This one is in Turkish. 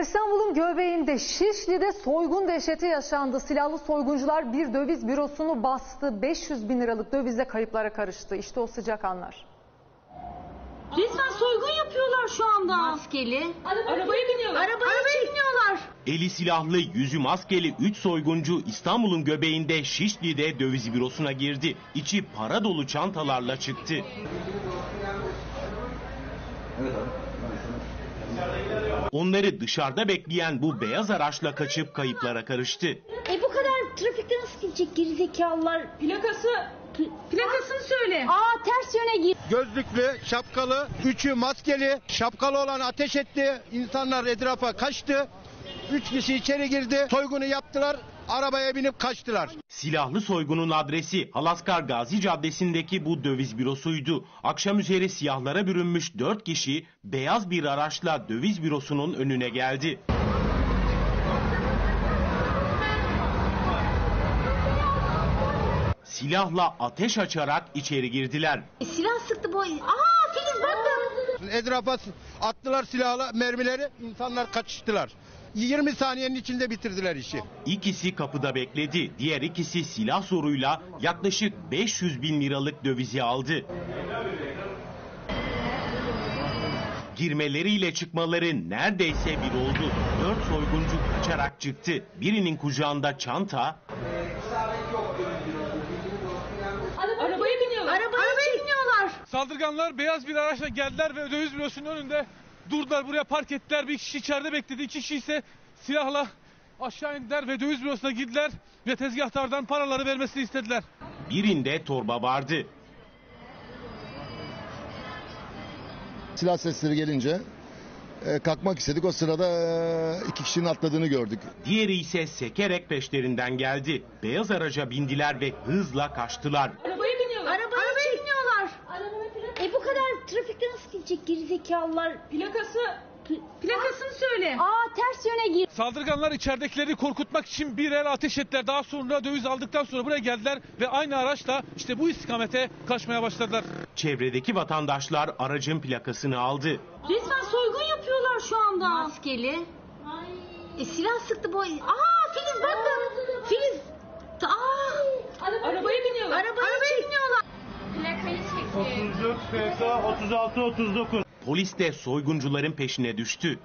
İstanbul'un göbeğinde Şişli'de soygun dehşeti yaşandı. Silahlı soyguncular bir döviz bürosunu bastı. 500 bin liralık dövizle kayıplara karıştı. İşte o sıcak anlar. Resmen soygun yapıyorlar şu anda. Maskeli. Arabaya biniyorlar. Arabaya, biniyorlar. Eli silahlı, yüzü maskeli 3 soyguncu İstanbul'un göbeğinde Şişli'de döviz bürosuna girdi. İçi para dolu çantalarla çıktı. Onları dışarıda bekleyen bu beyaz araçla kaçıp kayıplara karıştı. E bu kadar trafikte nasıl gidecek gerizekalılar? Plakası. Plakasını söyle. Aa ters yöne gir. gözlüklü, şapkalı, üçü maskeli, şapkalı olan ateş etti. İnsanlar etrafa kaçtı. Üç kişi içeri girdi. Soygunu yaptılar. Arabaya binip kaçtılar. Silahlı soygunun adresi Halaskar Gazi Caddesi'ndeki bu döviz bürosuydu. Akşam üzeri siyahlara bürünmüş 4 kişi beyaz bir araçla döviz bürosunun önüne geldi. Silahla ateş açarak içeri girdiler. E, silah sıktı bu. Aa Filiz bak bak. Etrafa attılar silahlı mermileri. İnsanlar kaçıştılar. 20 saniyenin içinde bitirdiler işi. İkisi kapıda bekledi. Diğer ikisi silah zoruyla yaklaşık 500 bin liralık dövizi aldı. Girmeleriyle çıkmaları neredeyse bir oldu. Dört soyguncu kaçarak çıktı. Birinin kucağında çanta, Arabaya biniyorlar. Arabaya, biniyorlar. Saldırganlar beyaz bir araçla geldiler ve döviz bürosunun önünde durdular. Buraya park ettiler. Bir kişi içeride bekledi. İki kişi ise silahla aşağı indiler ve döviz bürosuna girdiler ve tezgahtardan paraları vermesini istediler. birinde torba vardı. Silah sesleri gelince e, kalkmak istedik. O sırada e, iki kişinin atladığını gördük. Diğeri ise sekerek peşlerinden geldi. Beyaz araca bindiler ve hızla kaçtılar. Arabaya biniyorlar. Arabaya, biniyorlar. E bu kadar trafikte nasıl gidecek gerizekalılar? Plakası. Plakasını söyle. Aa ters yöne gir. Saldırganlar içeridekileri korkutmak için bir el ateş ettiler. Daha sonra döviz aldıktan sonra buraya geldiler ve aynı araçla işte bu istikamete kaçmaya başladılar. Çevredeki vatandaşlar aracın plakasını aldı. Resmen soygun yapıyorlar şu anda. Maskeli. E silah sıktı bu. Aa Filiz bak bak. Filiz. Aa. Arabaya biniyorlar. Arabaya, biniyorlar. Polis de soyguncuların peşine düştü.